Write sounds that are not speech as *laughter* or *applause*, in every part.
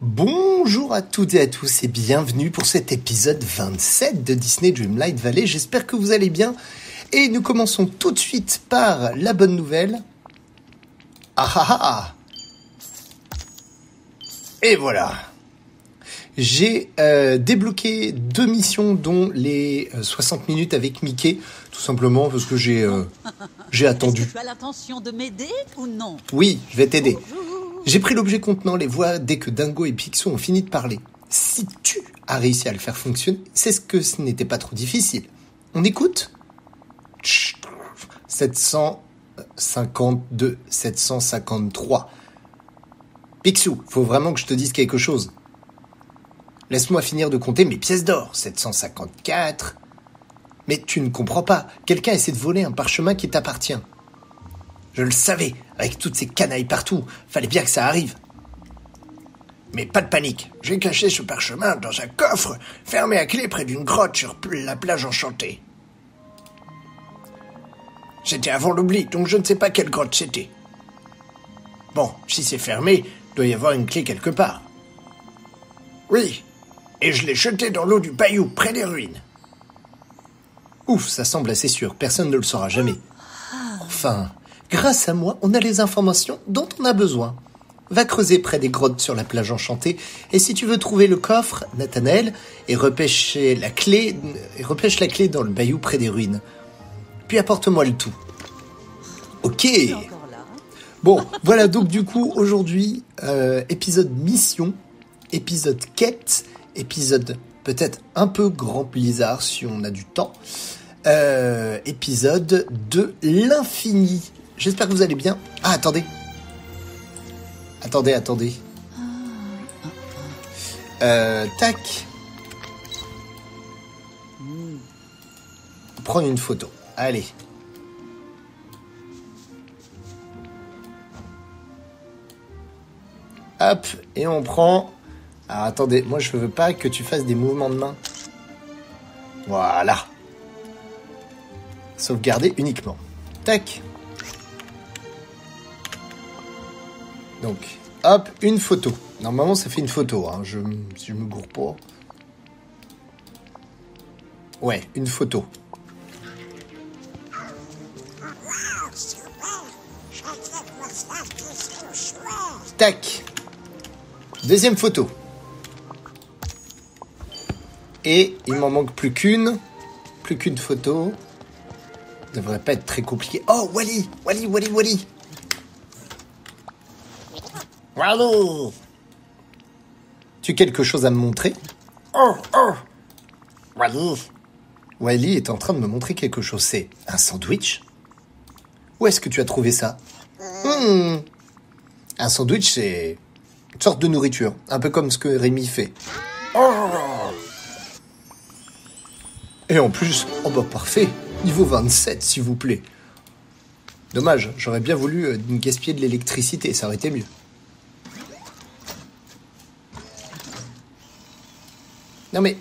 Bonjour à toutes et à tous et bienvenue pour cet épisode 27 de Disney Dreamlight Valley. J'espère que vous allez bien et nous commençons tout de suite par la bonne nouvelle. Ah ah ah, ah Et voilà J'ai euh, débloqué deux missions dont les euh, 60 minutes avec Mickey, tout simplement parce que j'ai euh, j'ai *laughs* attendu. Que tu as l'intention de m'aider ou non? Oui, je vais t'aider. J'ai pris l'objet contenant les voix dès que Dingo et Picsou ont fini de parler. Si tu as réussi à le faire fonctionner, c'est ce que ce n'était pas trop difficile. On écoute? Chut. 752, 753. Picsou, faut vraiment que je te dise quelque chose. Laisse-moi finir de compter mes pièces d'or. 754. Mais tu ne comprends pas. Quelqu'un essaie de voler un parchemin qui t'appartient. Je le savais, avec toutes ces canailles partout, fallait bien que ça arrive. Mais pas de panique, j'ai caché ce parchemin dans un coffre, fermé à clé près d'une grotte sur la plage enchantée. C'était avant l'oubli, donc je ne sais pas quelle grotte c'était. Bon, si c'est fermé, doit y avoir une clé quelque part. Oui, et je l'ai jeté dans l'eau du bayou, près des ruines. Ouf, ça semble assez sûr, personne ne le saura jamais. Enfin, grâce à moi, on a les informations dont on a besoin. Va creuser près des grottes sur la plage enchantée, et si tu veux trouver le coffre, Nathanaël, et repêcher la clé, et repêche la clé dans le bayou près des ruines. Puis apporte-moi le tout. Ok. Là Bon, voilà donc du coup aujourd'hui euh, épisode mission, épisode quête, épisode peut-être un peu grand blizzard si on a du temps, euh, épisode de l'infini. J'espère que vous allez bien. Ah attendez, attendez, attendez. Euh, tac. Prendre une photo. Allez. Hop, et on prend. Alors attendez, moi je veux pas que tu fasses des mouvements de main. Voilà. Sauvegarder uniquement. Tac. Donc, hop, une photo. Normalement, ça fait une photo, hein. je, je me gourre pas. Ouais, une photo. Tac. Deuxième photo. Et il m'en manque plus qu'une. Plus qu'une photo. Devrait pas être très compliqué. Oh, Wally Wally, Wally, Wally Wally Tu as quelque chose à me montrer? Oh, oh Wally Wally est en train de me montrer quelque chose. C'est un sandwich? Où est-ce que tu as trouvé ça? Hmm. Un sandwich, c'est une sorte de nourriture. Un peu comme ce que Rémi fait. Oh et en plus, oh bah parfait, niveau 27 s'il vous plaît. Dommage, j'aurais bien voulu euh, gaspiller de l'électricité, ça aurait été mieux. Non mais...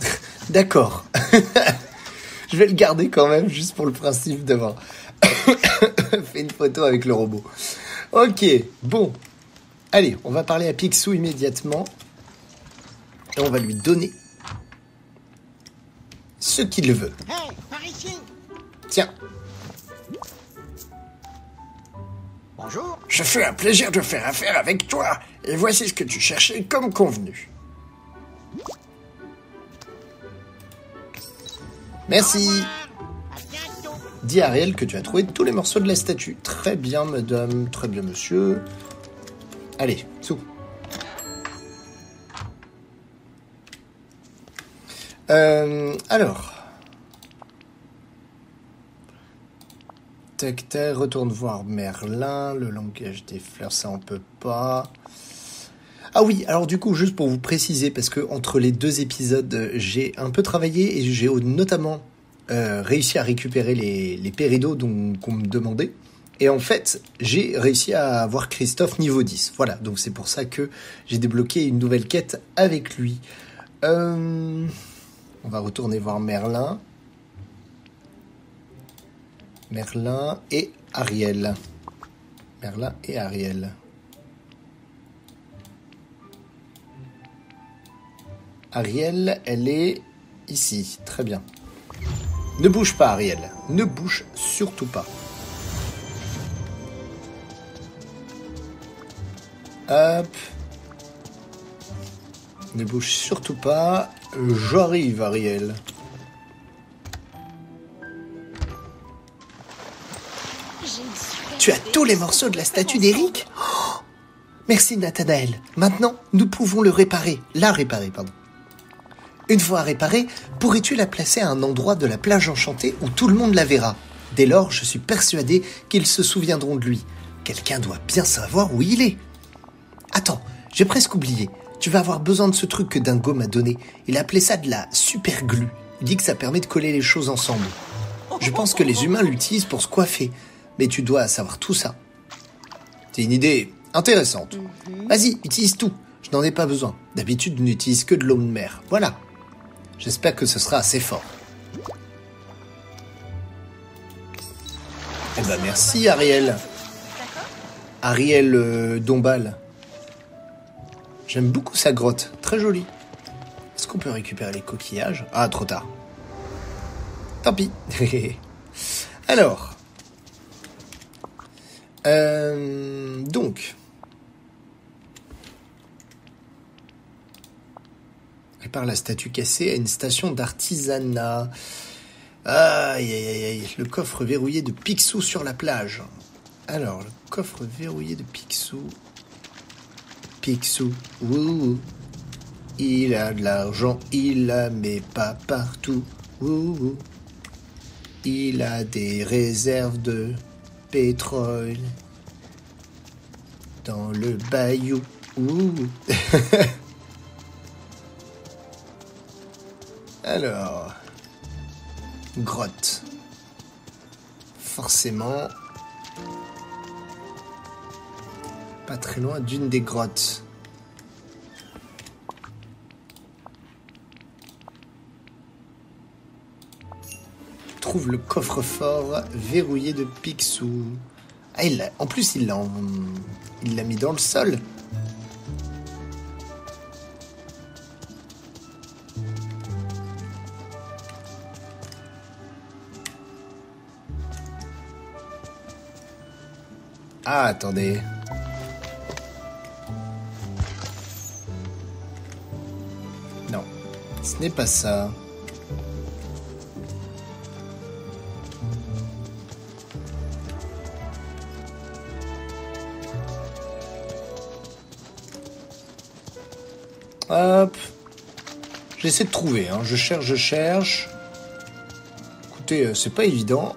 *laughs* D'accord. *laughs* Je vais le garder quand même, juste pour le principe d'avoir *coughs* fait une photo avec le robot. Ok, bon. Allez, on va parler à Picsou immédiatement. Et on va lui donner ce qu'il veut. Hey, par ici Tiens, Bonjour. je fais un plaisir de faire affaire avec toi. Et voici ce que tu cherchais comme convenu. Merci. Dis Ariel que tu as trouvé tous les morceaux de la statue. Très bien, madame. Très bien, monsieur. Allez, sous. Euh, alors. Tac, retourne voir Merlin. Le langage des fleurs, ça on peut pas. Ah oui, alors du coup, juste pour vous préciser, parce que entre les deux épisodes, j'ai un peu travaillé et j'ai notamment euh, réussi à récupérer les, les péridos qu'on me demandait. Et en fait, j'ai réussi à avoir Christophe niveau 10. Voilà, donc c'est pour ça que j'ai débloqué une nouvelle quête avec lui. Euh, on va retourner voir Merlin. Merlin et Ariel. Merlin et Ariel. Ariel, elle est ici. Très bien. Ne bouge pas, Ariel. Ne bouge surtout pas. Hop. Ne bouge surtout pas. J'arrive, Ariel. Tu as tous les morceaux de la statue d'Eric Oh Merci Nathanaël. Maintenant, nous pouvons le réparer. La réparer, pardon. Une fois réparée, pourrais-tu la placer à un endroit de la plage enchantée où tout le monde la verra? Dès lors, je suis persuadé qu'ils se souviendront de lui. Quelqu'un doit bien savoir où il est. Attends, j'ai presque oublié. Tu vas avoir besoin de ce truc que Dingo m'a donné. Il a appelé ça de la super glue. Il dit que ça permet de coller les choses ensemble. Je pense que les humains l'utilisent pour se coiffer. Mais tu dois savoir tout ça. C'est une idée intéressante. Vas-y, utilise tout. Je n'en ai pas besoin. D'habitude, je n'utilise que de l'eau de mer. Voilà. J'espère que ce sera assez fort. Eh ben merci Ariel. Ariel euh, Dombal. J'aime beaucoup sa grotte. Très jolie. Est-ce qu'on peut récupérer les coquillages? Ah, trop tard. Tant pis. *laughs* Alors. Euh, donc. Répare la statue cassée à une station d'artisanat. Aïe, aïe, aïe, aïe. Le coffre verrouillé de Picsou sur la plage. Alors, le coffre verrouillé de Picsou. Picsou, wouhou. Il a de l'argent, il la met pas partout. Wouhou. Il a des réserves de pétrole dans le bayou. Ouh. *laughs* Alors, grotte. Forcément, pas très loin d'une des grottes. Trouve le coffre-fort verrouillé de Picsou. Ah, il en plus, il l'a mis dans le sol. Ah, attendez. Non, ce n'est pas ça. Hop. J'essaie de trouver, hein. je cherche, je cherche. Écoutez, euh, c'est pas évident.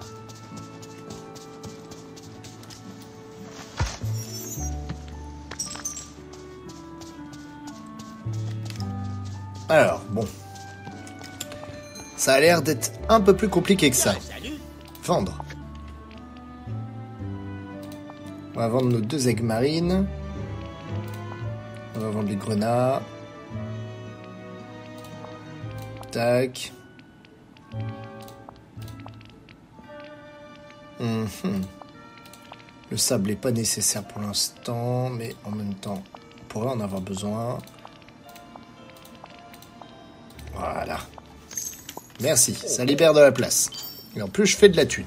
Ça a l'air d'être un peu plus compliqué que ça. Vendre. On va vendre nos deux aigues marines. On va vendre les grenats. Tac. Mhm. Le sable n'est pas nécessaire pour l'instant, mais en même temps, on pourrait en avoir besoin. Merci, ça libère de la place. Et en plus, je fais de la thune.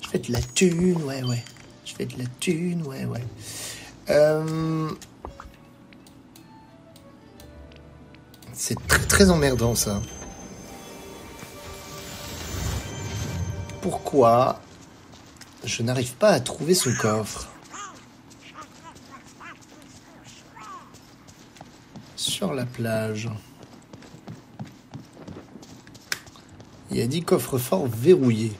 Je fais de la thune, ouais, ouais. Je fais de la thune, ouais, ouais. Euh... C'est très, très emmerdant, ça. Pourquoi je n'arrive pas à trouver son coffre Sur la plage? Il y a dit coffre-fort verrouillé.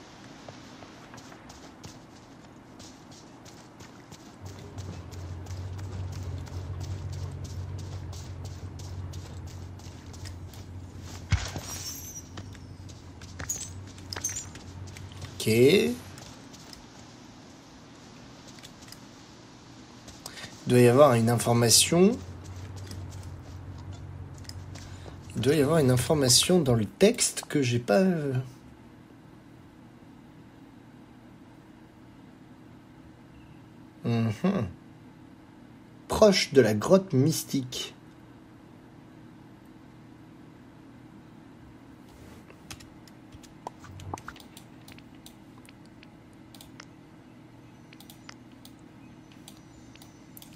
Ok. Il doit y avoir une information. Il doit y avoir une information dans le texte que j'ai pas. Euh, mhm. Proche de la grotte mystique.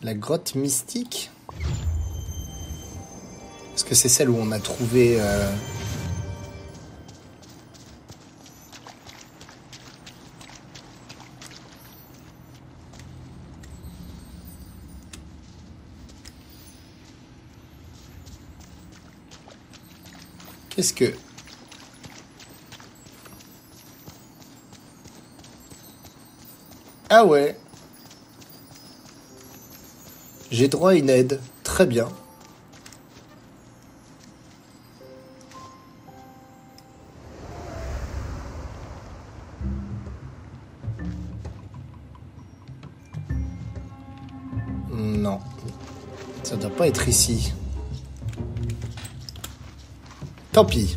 La grotte mystique? Que c'est celle où on a trouvé... euh, Qu'est-ce que... Ah ouais. J'ai droit à une aide. Très bien. Non. Ça doit pas être ici. Tant pis.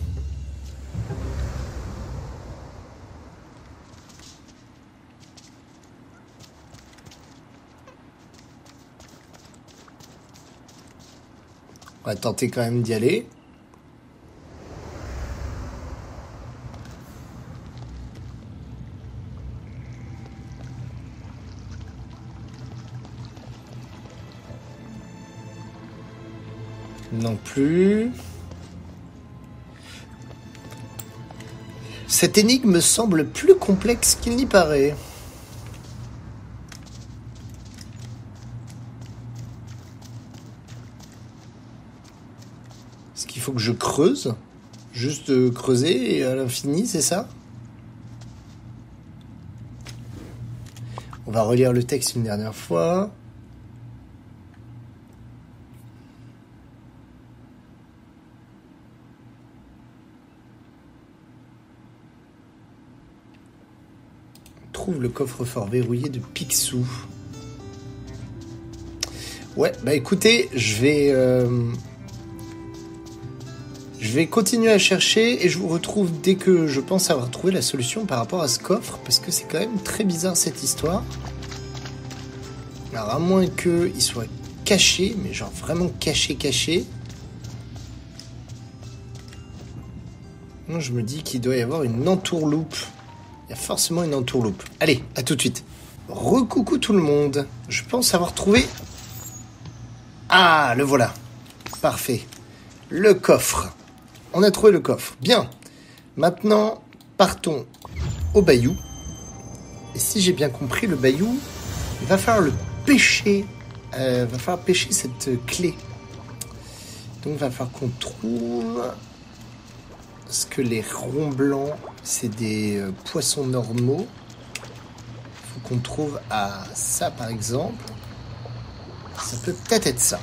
On va tenter quand même d'y aller. Plus. Cette énigme semble plus complexe qu'il n'y paraît. Est-ce qu'il faut que je creuse? Juste euh, creuser à l'infini, c'est ça? On va relire le texte une dernière fois. Le coffre-fort verrouillé de Picsou. Ouais, bah écoutez, je vais... euh, Je vais continuer à chercher et je vous retrouve dès que je pense avoir trouvé la solution par rapport à ce coffre, parce que c'est quand même très bizarre cette histoire. Alors à moins qu'il soit caché, mais genre vraiment caché, caché. Je me dis qu'il doit y avoir une entourloupe. Il y a forcément une entourloupe. Allez, à tout de suite. Recoucou tout le monde. Je pense avoir trouvé... Ah, le voilà. Parfait. Le coffre. On a trouvé le coffre. Bien. Maintenant, partons au bayou. Et si j'ai bien compris, le bayou, il va falloir le pêcher. Euh, va falloir pêcher cette clé. Donc, va falloir qu'on trouve... Est-ce que les ronds blancs, c'est des euh, poissons normaux faut qu'on trouve à ça, par exemple. Ça peut peut-être être ça.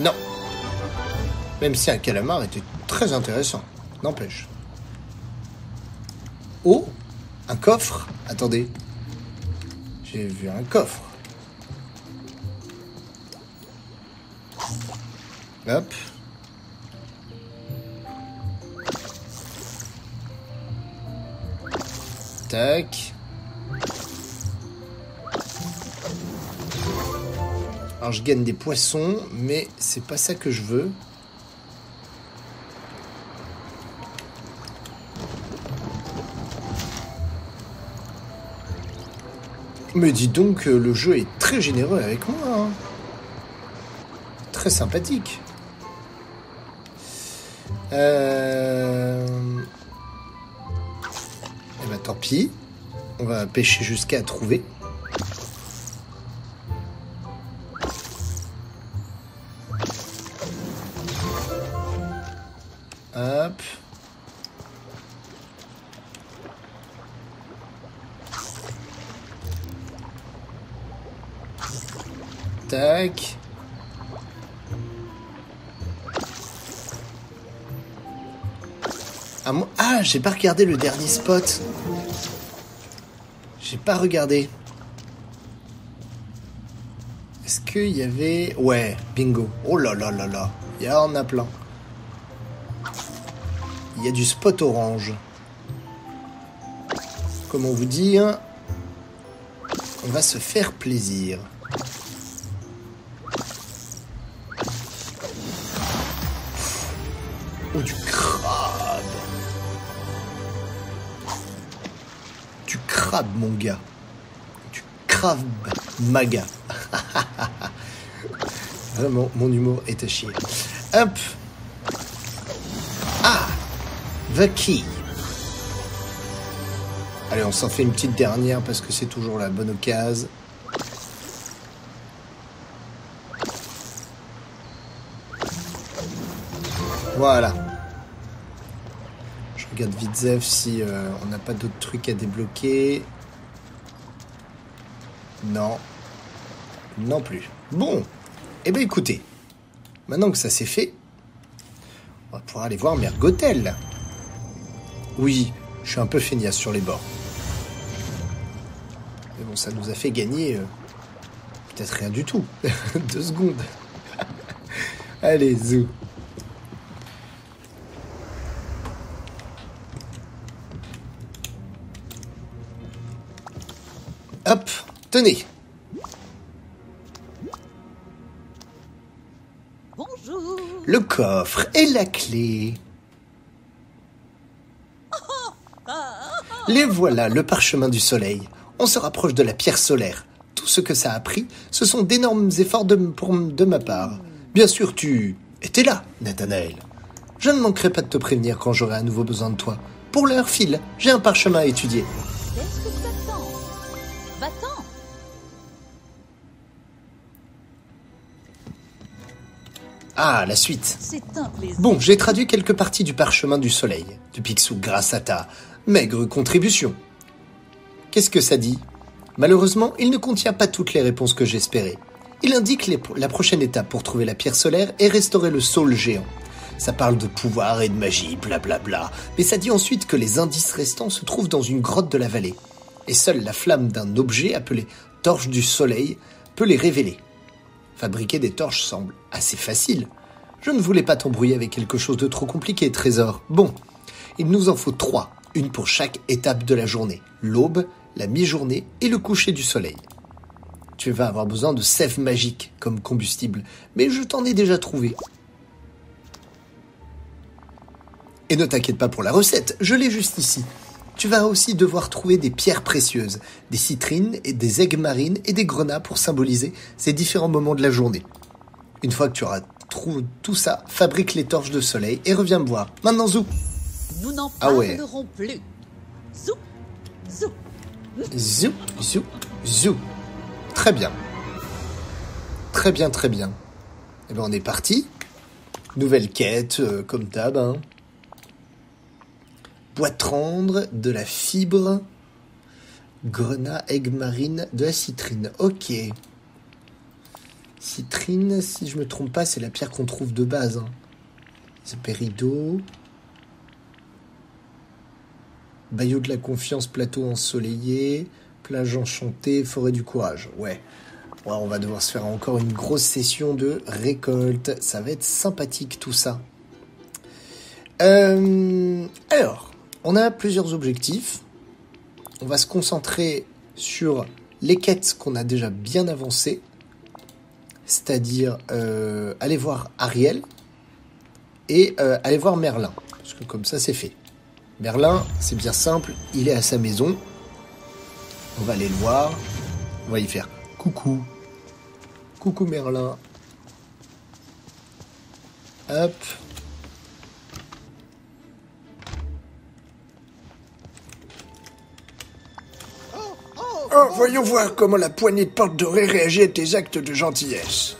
Non. Même si un calamar était très intéressant. N'empêche. Oh Un coffre Attendez. J'ai vu un coffre. Hop. Tac. Alors je gagne des poissons, mais c'est pas ça que je veux. Mais dis donc, euh, le jeu est très généreux avec moi. hein. Très sympathique. Euh... Eh ben tant pis. On va pêcher jusqu'à trouver. J'ai pas regardé le dernier spot. J'ai pas regardé. Est-ce qu'il y avait... Ouais, bingo. Oh là là là là. Il y en a plein. Il y a du spot orange. Comment vous dire On va se faire plaisir. Oh, du mon gars. Du crabe maga. *laughs* Vraiment, mon humour est à chier. Hop. Ah The key. Allez, on s'en fait une petite dernière parce que c'est toujours la bonne occasion. Voilà. Regarde vite Zef si euh, on n'a pas d'autres trucs à débloquer. Non. Non plus. Bon. Eh bien écoutez. Maintenant que ça s'est fait, on va pouvoir aller voir Mère Gothel. Oui, je suis un peu feignasse sur les bords. Mais bon, ça nous a fait gagner euh, peut-être rien du tout. *laughs* Deux secondes. *laughs* Allez, zou. Hop, tenez. Bonjour. Le coffre et la clé. Les voilà, le parchemin du soleil. On se rapproche de la pierre solaire. Tout ce que ça a pris, ce sont d'énormes efforts de, pour- de ma part. Bien sûr, tu étais là, Nathanaël. Je ne manquerai pas de te prévenir quand j'aurai à nouveau besoin de toi. Pour l'heure, file, j'ai un parchemin à étudier. Ah, la suite. Bon, j'ai traduit quelques parties du parchemin du soleil, de Picsou, grâce à ta maigre contribution. Qu'est-ce que ça dit? Malheureusement, il ne contient pas toutes les réponses que j'espérais. Il indique les- la prochaine étape pour trouver la pierre solaire et restaurer le saule géant. Ça parle de pouvoir et de magie, blablabla, mais ça dit ensuite que les indices restants se trouvent dans une grotte de la vallée. Et seule la flamme d'un objet appelé torche du soleil peut les révéler. Fabriquer des torches semble assez facile. Je ne voulais pas t'embrouiller avec quelque chose de trop compliqué, Trésor. Bon, il nous en faut trois, une pour chaque étape de la journée. L'aube, la mi-journée et le coucher du soleil. Tu vas avoir besoin de sève magique comme combustible, mais je t'en ai déjà trouvé. Et ne t'inquiète pas pour la recette, je l'ai juste ici. Tu vas aussi devoir trouver des pierres précieuses, des citrines et des aigues marines et des grenats pour symboliser ces différents moments de la journée. Une fois que tu auras trouvé tout ça, fabrique les torches de soleil et reviens me voir. Maintenant, zou Nous n'en Ah ouais. parlerons plus. Zou, zou. Zou, zou, zou. Très bien. Très bien, très bien. Eh ben, on est parti. Nouvelle quête, euh, comme d'hab. Hein. Boîte rendre, de la fibre, grenat, aigue marine, de la citrine. Ok. Citrine, si je me trompe pas, c'est la pierre qu'on trouve de base. Hein. C'est péridot. Bayou de la confiance, plateau ensoleillé, plage enchantée, forêt du courage. Ouais. Ouais, on va devoir se faire encore une grosse session de récolte. Ça va être sympathique tout ça. Euh, alors, on a plusieurs objectifs. On va se concentrer sur les quêtes qu'on a déjà bien avancées. C'est-à-dire euh, aller voir Ariel et euh, aller voir Merlin. Parce que comme ça, c'est fait. Merlin, c'est bien simple, il est à sa maison. On va aller le voir. On va y faire coucou. Coucou Merlin. Hop. Voyons voir comment la poignée de porte dorée réagit à tes actes de gentillesse.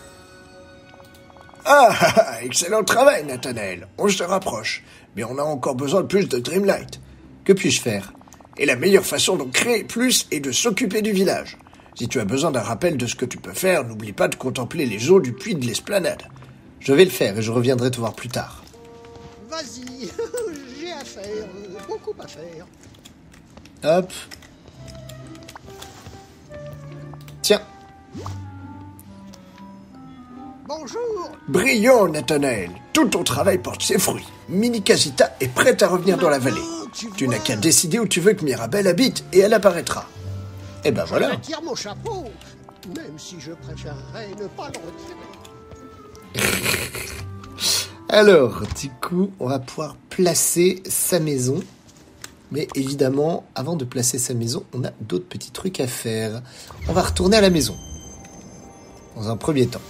Ah, ah, ah, excellent travail, Nathanaël. On se rapproche. Mais on a encore besoin de plus de Dreamlight. Que puis-je faire? Et la meilleure façon d'en créer plus est de s'occuper du village. Si tu as besoin d'un rappel de ce que tu peux faire, n'oublie pas de contempler les eaux du puits de l'esplanade. Je vais le faire et je reviendrai te voir plus tard. Vas-y, *laughs* j'ai à faire, beaucoup à faire. Hop. Tiens, Bonjour. brillant, Nathanaël. Tout ton travail porte ses fruits. Mini Casita est prête à revenir dans la vallée. Maintenant, tu Tu n'as qu'à décider où tu veux que Mirabelle habite et elle apparaîtra. Et ben Je voilà. retire mon chapeau, même si je préférerais ne pas le retirer. *laughs* Alors, du coup, on va pouvoir placer sa maison. Mais évidemment, avant de placer sa maison, on a d'autres petits trucs à faire. On va retourner à la maison. Dans un premier temps.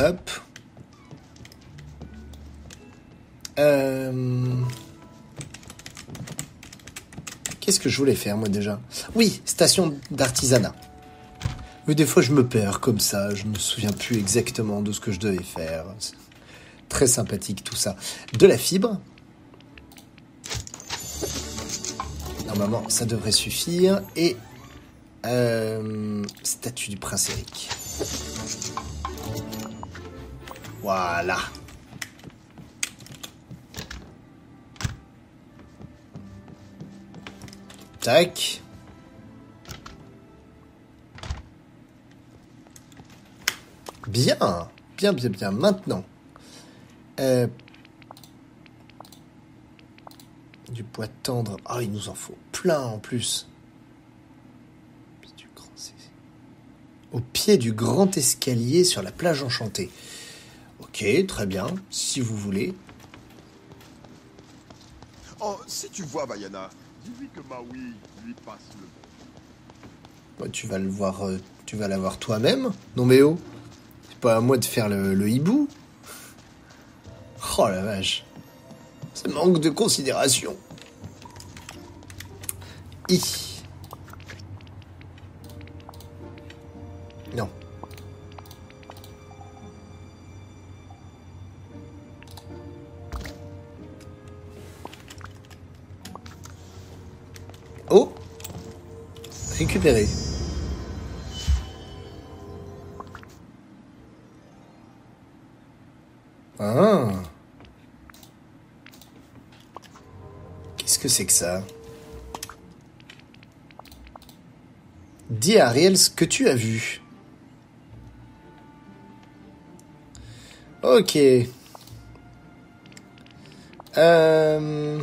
Hop. Euh... Qu'est-ce que je voulais faire moi déjà? Oui, station d'artisanat. Mais des fois je me perds comme ça, je me souviens plus exactement de ce que je devais faire. Très sympathique tout ça. De la fibre. Normalement ça devrait suffire. Et... Euh, statue du prince Eric. Voilà. Tac. Bien, bien, bien, bien. Maintenant, euh, du bois tendre. Ah, il nous en faut plein en plus. Au pied du grand escalier sur la plage enchantée. Ok, très bien, si vous voulez. Oh, si tu vois Vaiana, dis-lui que Maui lui passe le Bah, tu vas le voir, euh, tu vas l'avoir toi-même. Non mais oh, pas à moi de faire le, hibou. Oh la vache, ça manque de considération. I. Non. Oh Récupérer. Dis à Ariel ce que tu as vu. Ok. Euh...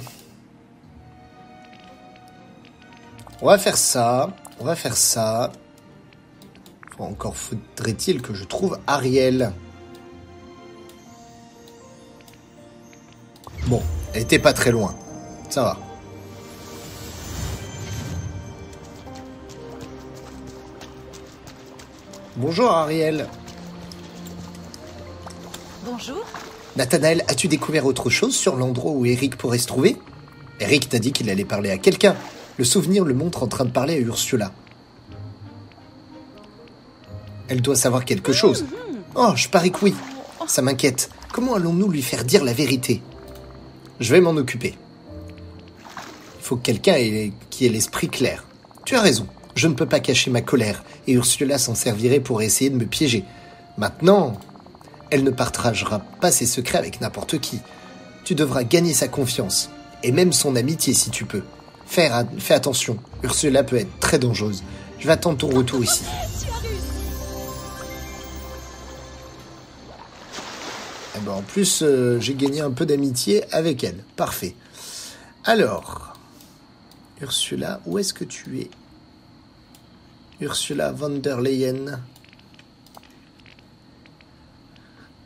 On va faire ça. On va faire ça. Encore faudrait-il que je trouve Ariel. Bon, elle était pas très loin. Ça va. Bonjour Ariel. Bonjour. Nathanaël, as-tu découvert autre chose sur l'endroit où Eric pourrait se trouver? Eric t'a dit qu'il allait parler à quelqu'un. Le souvenir le montre en train de parler à Ursula. Elle doit savoir quelque chose. Oh, je parie que oui. Ça m'inquiète. Comment allons-nous lui faire dire la vérité? Je vais m'en occuper. Il faut que quelqu'un ait- qui ait l'esprit clair. Tu as raison. Je ne peux pas cacher ma colère, et Ursula s'en servirait pour essayer de me piéger. Maintenant, elle ne partagera pas ses secrets avec n'importe qui. Tu devras gagner sa confiance, et même son amitié si tu peux. Fais attention, Ursula peut être très dangereuse. Je vais attendre ton retour ici. Eh ben, en plus, euh, j'ai gagné un peu d'amitié avec elle. Parfait. Alors, Ursula, où est-ce que tu es? Ursula von der Leyen.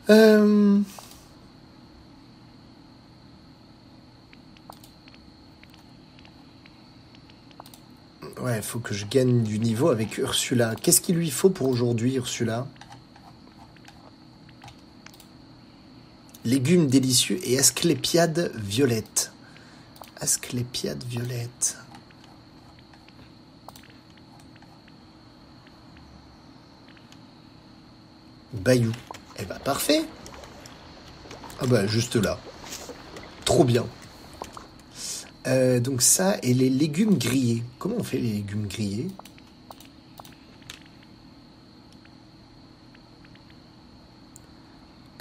Euh... Ouais, il faut que je gagne du niveau avec Ursula. Qu'est-ce qu'il lui faut pour aujourd'hui, Ursula? Légumes délicieux et asclépiade violette. Asclépiade violette. Bayou. Eh ben parfait. Ah bah juste là. Trop bien. Euh, donc ça et les légumes grillés. Comment on fait les légumes grillés?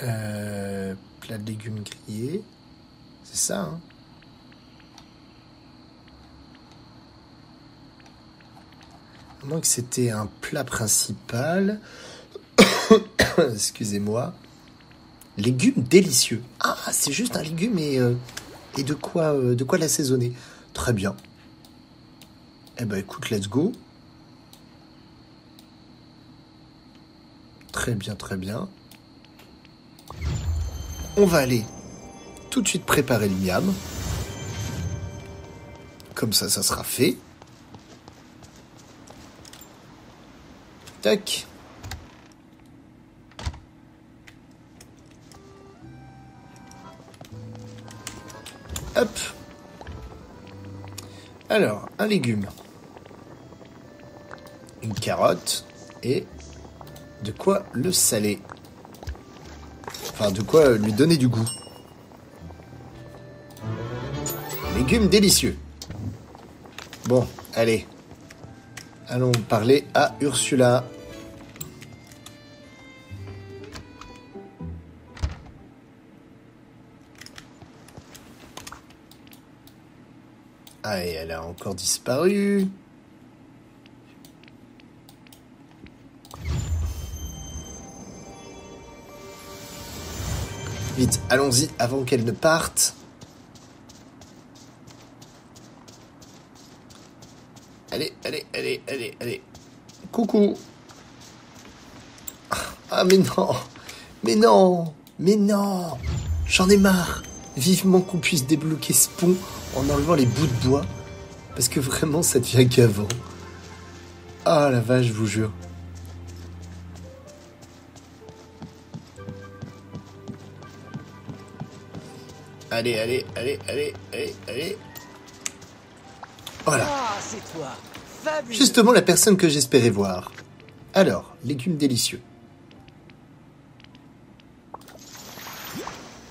Euh, plat de légumes grillés. C'est ça, hein? À moins que c'était un plat principal. *coughs* excusez-moi, légumes délicieux. Ah, c'est juste un légume et, euh, de quoi, euh, quoi l'assaisonner. Très bien. Eh ben écoute, let's go. Très bien, très bien. On va aller tout de suite préparer le miam. Comme ça, ça sera fait. Tac. Alors, un légume. Une carotte. Et de quoi le saler? Enfin, de quoi lui donner du goût. Légumes délicieux. Bon, allez. Allons parler à Ursula. Ah, et elle a encore disparu. Vite, allons-y avant qu'elle ne parte. Allez, allez, allez, allez, allez. Coucou. Ah, mais non. Mais non. Mais non. J'en ai marre. Vivement qu'on puisse débloquer ce pont en enlevant les bouts de bois. Parce que vraiment, ça devient qu'avant. Ah la vache, je vous jure. Allez, allez, allez, allez, allez, allez. Voilà. Ah. Justement la personne que j'espérais voir. Alors, légumes délicieux.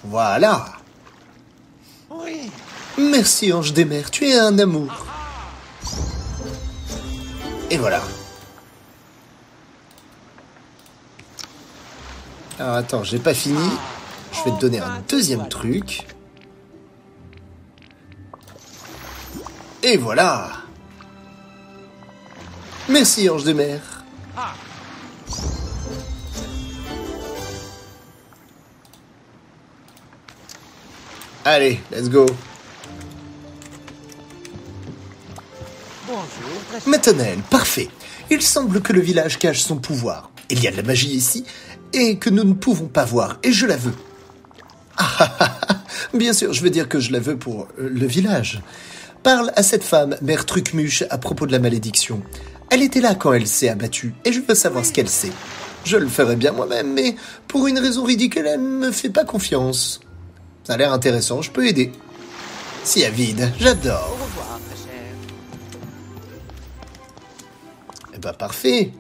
Voilà. Merci ange des mers, tu es un amour. Et voilà. Alors attends, j'ai pas fini. Je vais te donner un deuxième truc. Et voilà. Merci ange des mers. Allez, let's go. Maternelle, parfait. Il semble que le village cache son pouvoir. Il y a de la magie ici, et que nous ne pouvons pas voir, et je la veux. Ah, ah, ah, ah. bien sûr, je veux dire que je la veux pour euh, le village. Parle à cette femme, mère Trucmuche, à propos de la malédiction. Elle était là quand elle s'est abattue, et je veux savoir ce qu'elle sait. Je le ferais bien moi-même, mais pour une raison ridicule, elle ne me fait pas confiance. Ça a l'air intéressant, je peux aider. Si avide, j'adore. Ben parfait.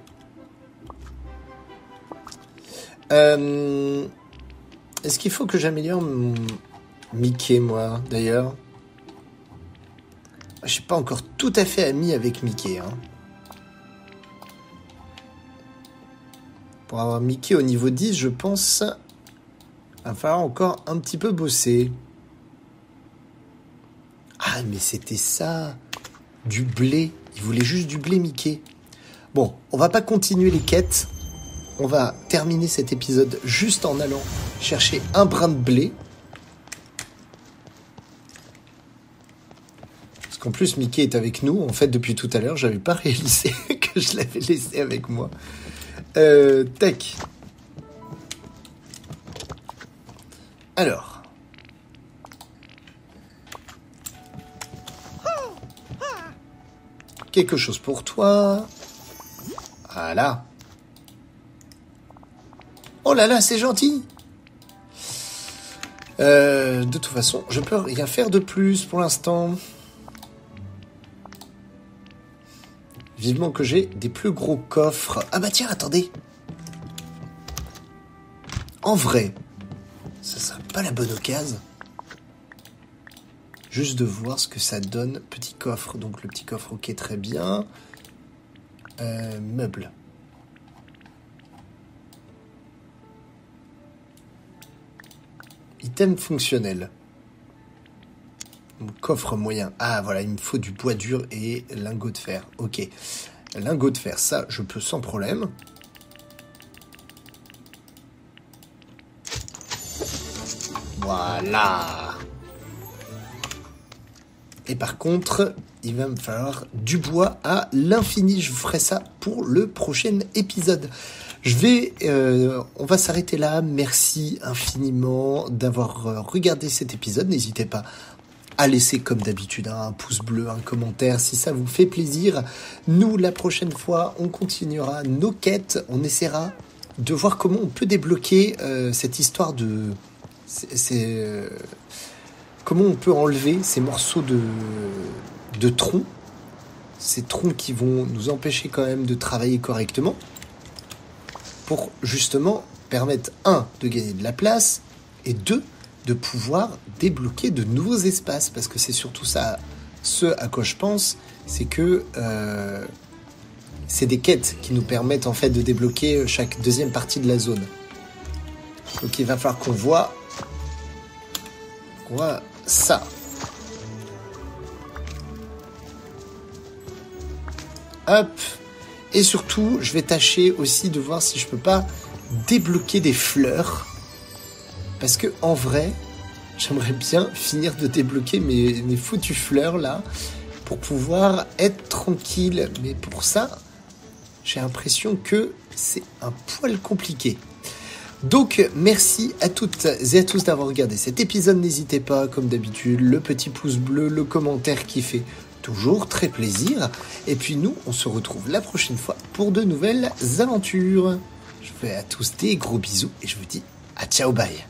Euh, Est-ce qu'il faut que j'améliore mon Mickey, moi, d'ailleurs? Je suis pas encore tout à fait ami avec Mickey. Hein. Pour avoir Mickey au niveau 10, je pense... Va falloir encore un petit peu bosser. Ah, mais c'était ça. Du blé. Il voulait juste du blé, Mickey. Bon, on va pas continuer les quêtes. On va terminer cet épisode juste en allant chercher un brin de blé. Parce qu'en plus, Mickey est avec nous. En fait, depuis tout à l'heure, j'avais pas *laughs* réalisé que je l'avais laissé avec moi. Euh, tac. Alors. Quelque chose pour toi. Voilà. Oh là là, c'est gentil. Euh, de toute façon, je peux rien faire de plus pour l'instant. Vivement que j'ai des plus gros coffres. Ah bah tiens, attendez. En vrai, ça serait pas la bonne occasion. Juste de voir ce que ça donne. Petit coffre, donc le petit coffre, ok, très bien. Euh, meuble. Item fonctionnel. Mon coffre moyen. Ah voilà, il me faut du bois dur et lingot de fer. Ok. Lingot de fer, ça, je peux sans problème. Voilà. Et par contre, il va me falloir du bois à l'infini. Je ferai ça pour le prochain épisode. Je vais, euh, on va s'arrêter là. Merci infiniment d'avoir euh, regardé cet épisode. N'hésitez pas à laisser comme d'habitude un pouce bleu, un commentaire si ça vous fait plaisir. Nous, la prochaine fois, on continuera nos quêtes. On essaiera de voir comment on peut débloquer euh, cette histoire de... C'est, comment on peut enlever ces morceaux de, de tronc, ces troncs qui vont nous empêcher quand même de travailler correctement, pour justement permettre, un, de gagner de la place, et deux, de pouvoir débloquer de nouveaux espaces, parce que c'est surtout ça, ce à quoi je pense, c'est que euh, c'est des quêtes qui nous permettent en fait de débloquer chaque deuxième partie de la zone. Donc il va falloir qu'on voit, qu'on voit ça. Et surtout, je vais tâcher aussi de voir si je peux pas débloquer des fleurs. Parce que en vrai, j'aimerais bien finir de débloquer mes, mes foutues fleurs là pour pouvoir être tranquille. Mais pour ça, j'ai l'impression que c'est un poil compliqué. Donc merci à toutes et à tous d'avoir regardé cet épisode. N'hésitez pas, comme d'habitude, le petit pouce bleu, le commentaire qui fait toujours très plaisir. Et puis nous, on se retrouve la prochaine fois pour de nouvelles aventures. Je vous fais à tous des gros bisous et je vous dis à ciao bye.